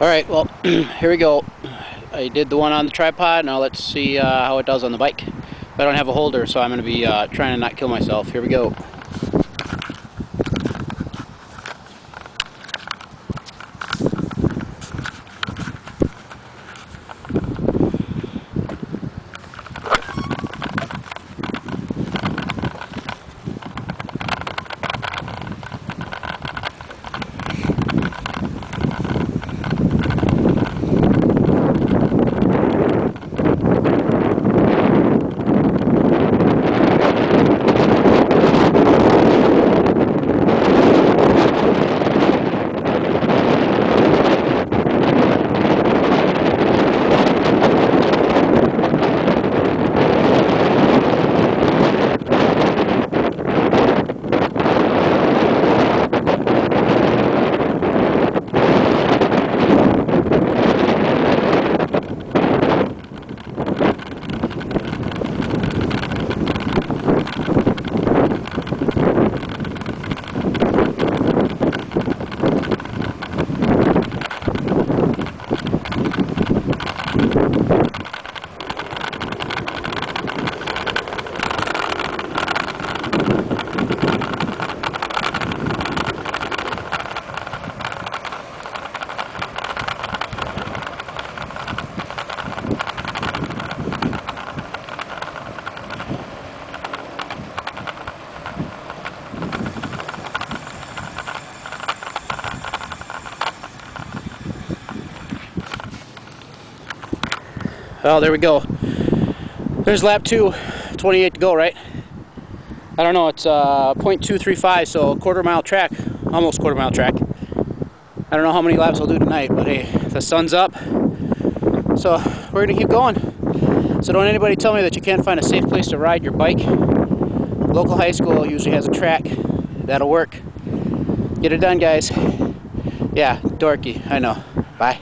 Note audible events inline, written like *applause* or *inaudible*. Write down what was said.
All right, well, *clears throat* here we go. I did the one on the tripod. Now let's see uh, how it does on the bike. I don't have a holder, so I'm going to be uh, trying to not kill myself. Here we go. Oh, there we go. There's lap two, 28 to go, right? I don't know, it's uh, 0.235, so quarter mile track, almost quarter mile track. I don't know how many laps I'll do tonight, but hey, the sun's up. So we're gonna keep going. So don't anybody tell me that you can't find a safe place to ride your bike. Local high school usually has a track. That'll work. Get it done, guys. Yeah, dorky, I know. Bye.